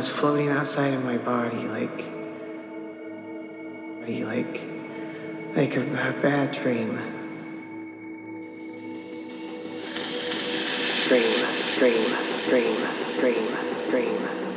was floating outside of my body like, body like, like a, a bad dream. Dream, dream, dream, dream, dream.